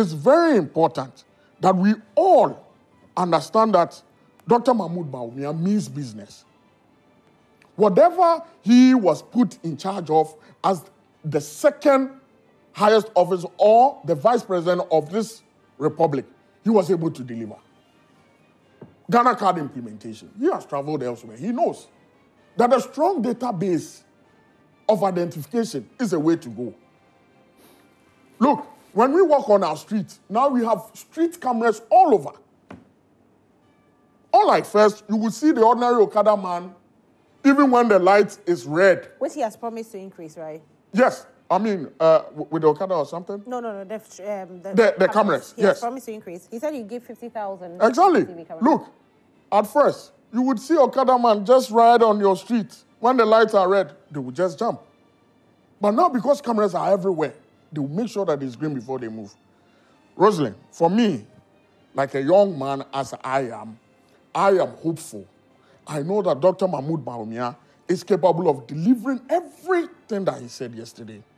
it's very important that we all understand that Dr. Mahmoud Bawumia means business. Whatever he was put in charge of as the second highest office or the vice president of this republic, he was able to deliver. Ghana card implementation. He has traveled elsewhere. He knows that a strong database of identification is a way to go. Look, when we walk on our street, now we have street cameras all over. Unlike first, you will see the ordinary Okada man, even when the light is red. Which he has promised to increase, right? Yes, I mean, uh, with the Okada or something. No, no, no. The, um, the, The- the cameras, He has yes. promised to increase. He said he'd give 50,000. Exactly. Look, at first, you would see Okada man just ride on your street. When the lights are red, they would just jump. But now, because cameras are everywhere, they will make sure that it's green before they move. Rosalind, for me, like a young man as I am, I am hopeful. I know that Dr. Mahmoud Baumia is capable of delivering everything that he said yesterday.